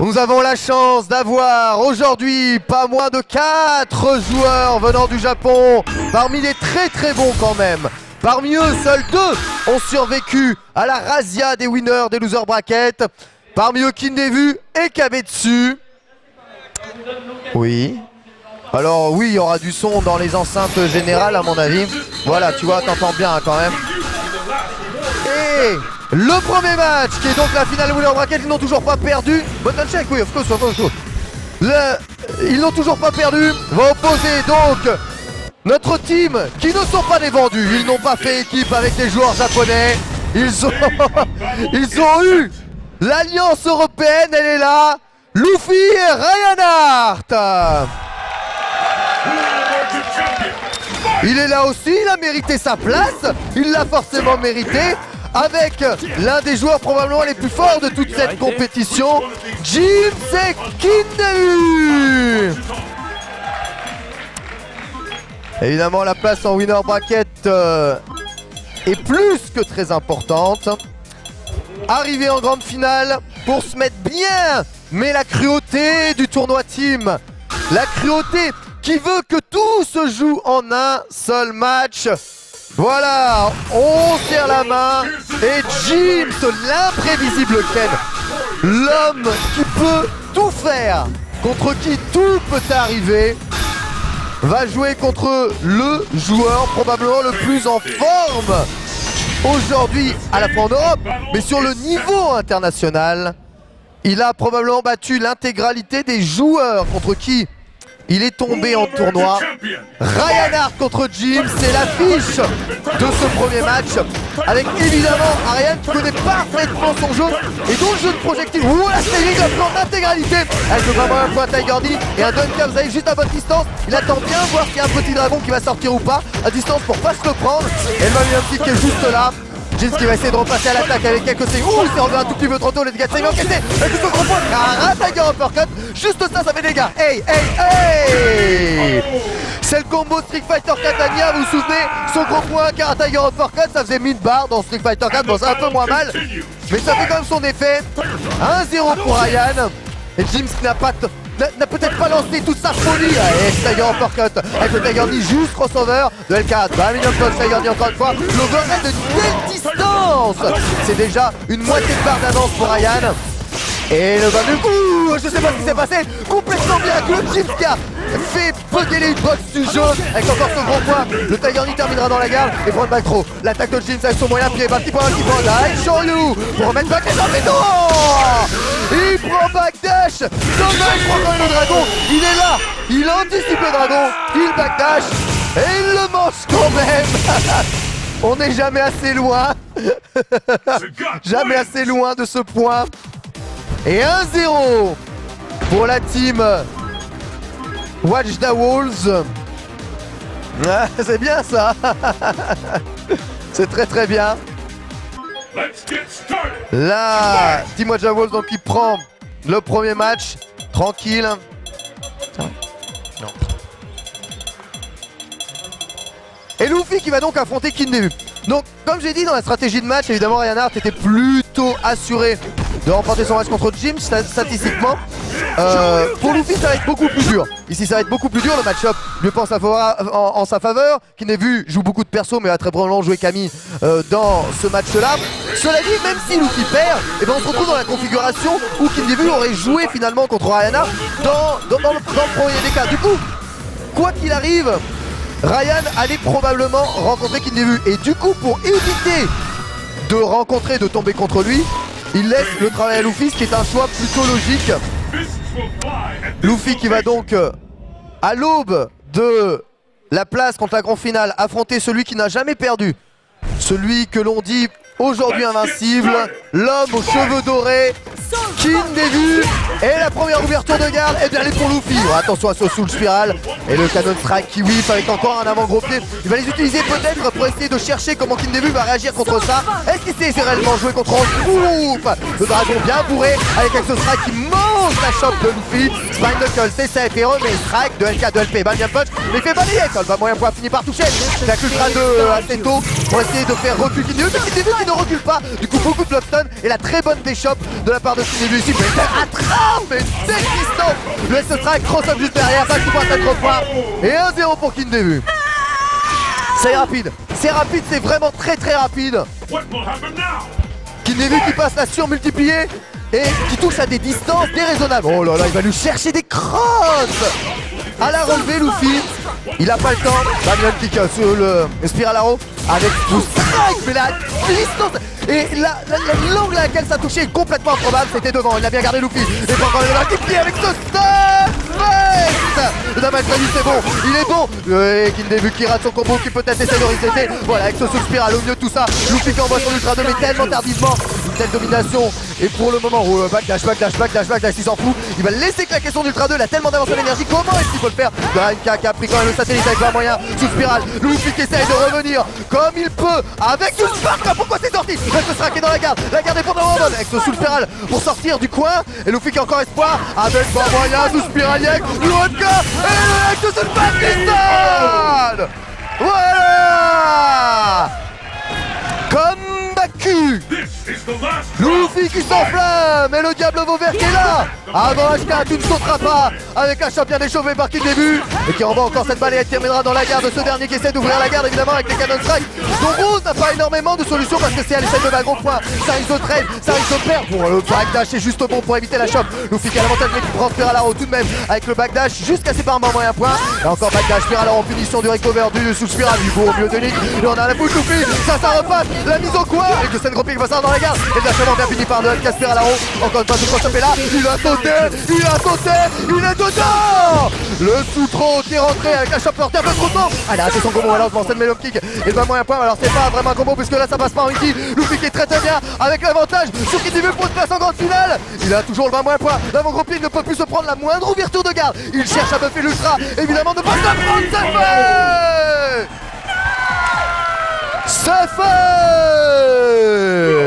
Nous avons la chance d'avoir aujourd'hui pas moins de 4 joueurs venant du Japon, parmi les très très bons quand même. Parmi eux, seuls deux ont survécu à la razzia des winners des loser brackets. Parmi eux, Kindevu et Kabetsu. Oui. Alors oui, il y aura du son dans les enceintes générales à mon avis. Voilà, tu vois, t'entends bien hein, quand même. Et le premier match, qui est donc la finale winner bracket, ils n'ont toujours pas perdu. Le... Ils n'ont toujours pas perdu. Va opposer donc notre team qui ne sont pas des. Ils n'ont pas fait équipe avec les joueurs japonais. Ils ont, ils ont eu l'alliance européenne, elle est là. Luffy et Ryan Il est là aussi, il a mérité sa place. Il l'a forcément mérité avec l'un des joueurs probablement les plus forts de toute cette compétition, Jim Kinderu Évidemment, la place en winner bracket euh, est plus que très importante. Arrivé en grande finale pour se mettre bien, mais la cruauté du tournoi team, la cruauté qui veut que tout se joue en un seul match. Voilà, on serre la main et Jim, l'imprévisible Ken, l'homme qui peut tout faire, contre qui tout peut arriver, va jouer contre le joueur probablement le plus en forme aujourd'hui à la fois en Europe, mais sur le niveau international. Il a probablement battu l'intégralité des joueurs contre qui il est tombé en tournoi. Ryan Hart contre Jim, c'est l'affiche de ce premier match. Avec évidemment Ariane qui connaît parfaitement son jeu et dont le jeu de projectile. Ouh, la série de plan d'intégralité. Elle peut vraiment un point Tiger D et un Duncan Zay juste à bonne distance. Il attend bien voir s'il y a un petit dragon qui va sortir ou pas à distance pour pas se le prendre. Elle va lui un qui est juste là. Jins qui va essayer de repasser à l'attaque avec quelques secondes. Ouh, s'est revenu un tout petit peu trop tôt. Les dégâts de encaissés. Avec ce gros point. Ah, Uppercut. Juste ça, ça fait des dégâts. Hey, hey, hey C'est le combo Street Fighter 4 Anya. Vous vous souvenez? Son gros point, car Tiger Uppercut, ça faisait 1000 barres dans Street Fighter 4. Bon, c'est un peu moins mal. Mais ça fait quand même son effet. 1-0 pour Ryan. Et James n'a pas n'a peut-être pas lancé toute sa folie Et Tiger Uppercut avec le Tiger D juste crossover de L4 bah de Tiger D encore une fois L'overhead de C'est déjà une moitié de barre d'avance pour Ryan. Et le 22 coup, je sais pas ce qui s'est passé, complètement bien avec le Jim qui a fait bugger les hitbox du jeu. Avec encore son gros point. Le Tiger terminera dans la garde et prend le back throw. L'attaque de Jim avec son moyen pied, petit point, petit point, là, you pour remettre back et non Il prend Dommage, il prend le dragon, il est là, il anticipe le dragon, il backdash et il le mange quand même. On n'est jamais assez loin Jamais assez loin de ce point et 1-0 pour la team Watch the Walls. Ah, c'est bien ça C'est très très bien. Là, Team Watch the Walls donc qui prend le premier match. Tranquille. Et Luffy qui va donc affronter Kindevu. Donc, comme j'ai dit dans la stratégie de match, évidemment, Ryan Hart était plutôt assuré de remporter son match contre Jim statistiquement. Euh, pour Luffy, ça va être beaucoup plus dur. Ici, ça va être beaucoup plus dur. Le match-up lui pense en, sa faveur. Qui vu joue beaucoup de perso, mais va très probablement jouer Camille euh, dans ce match-là. Cela dit, même si Luffy perd, et eh ben on se retrouve dans la configuration où Kindevu aurait joué finalement contre Ryana dans, dans, le, premier des cas. Du coup, quoi qu'il arrive, Ryan allait probablement rencontrer Kindevu. Et du coup, pour éviter de rencontrer, de tomber contre lui, il laisse le travail à Luffy, ce qui est un choix plutôt logique. Luffy qui va donc, euh, à l'aube de la place contre la grande finale, affronter celui qui n'a jamais perdu. Celui que l'on dit aujourd'hui invincible, l'homme aux cheveux dorés, King Début et la première ouverture de garde est bien allée pour Luffy. attention à ce soul spiral et le canon strike qui whip avec encore un avant gros pied. Il va les utiliser peut-être pour essayer de chercher comment King Début va réagir contre ça. Est-ce qu'il sait réellement jouer contre Ouf Le dragon bien bourré avec ce strike qui la chope de Luffy. Spine Knuckles, c'est safe et remet strike de LK de LP. Bam punch, mais fait balayer. va moyen point finit par toucher. La Ultra 2 assez tôt pour essayer de faire reculer Kinebu, mais Kinebu qui ne recule pas. Du coup, beaucoup de Bloodstone et la très bonne déchoppe de la part de Kinebu ici. Mais attrape, mais c'est Le S strike, cross up juste derrière, back to point, 3 points. Et 1-0 pour Kinebu. C'est rapide, c'est rapide, c'est vraiment très très rapide. Kinebu qui passe la surmultipliée et qui touche à des distances déraisonnables. Oh là là, il va lui chercher des crosses À la relever, Luffy. Il a pas le temps. Damian qui casse le, le Spiral Arrow avec tout strike, mais la distance et la, à laquelle ça touchait est complètement improbable. C'était devant, il a bien gardé Luffy. Et pas encore le qui avec ce Le damage c'est bon, il est bon Et Kindebu qui rate son combo, qui peut-être essaie de. Voilà, avec ce sous spiral au milieu de tout ça. Luffy qui envoie son ultra 2 mais tellement tardivement. Une telle domination. Et pour le moment, oh, backdash, backdash, backdash, backdash, il s'en fout. Il va laisser claquer son ultra 2, il a tellement d'avance en énergie. Comment est-ce qu'il peut le faire? Dainka qui a pris quand même le satellite avec un moyen sous spiral. Luffy qui essaye de revenir comme il peut avec du spark. Pourquoi c'est sorti? Ce sera qui est dans la garde. La garde est pour Roman avec sous spiral pour sortir du coin. Et Luffy qui a encore espoir avec moyen sous spiraliek. L'autre et ce Pakistan Luffy qui s'enflamme et le diable vert qui est là. Avant H4, tu ne sauteras pas avec un chat bien échauffé par qui début et qui envoie encore cette balle et elle terminera dans la garde de ce dernier qui essaie d'ouvrir la garde évidemment avec les cannon strike. Dont Rose n'a pas énormément de solutions parce que si elle essaie de gros point ça risque de trade, ça risque de perdre. Pour le backdash est juste bon pour éviter la chope. Luffy qui a l'avantage mais qui prend Spiral tout de même avec le backdash jusqu'à ses par moyen point. Et encore backdash Spiral en punition du recover du sous du beau au milieu de et on a la bouche Luffy ça ça repasse la mise au coin. Et que cette gros va ça dans la garde et lâchement bien fini par Noël Casper à la haut. Encore une fois, tout est là. Il a sauté, il a sauté, il est dedans Le sous-tron qui est rentré avec la chope un peu trop tôt. Allez, c'est son combo, alors c'est le melon kick. Et va moins un point, alors c'est pas vraiment un combo puisque là ça passe pas en Wiki. Luffy qui est très très bien avec l'avantage sur qui veut pour une place en grande finale. Il a toujours le 20 moins point. L'avant groupe ne peut plus se prendre la moindre ouverture de garde. Il cherche à buffer l'ultra. Évidemment, ne pas se prendre, c'est fait C'est fait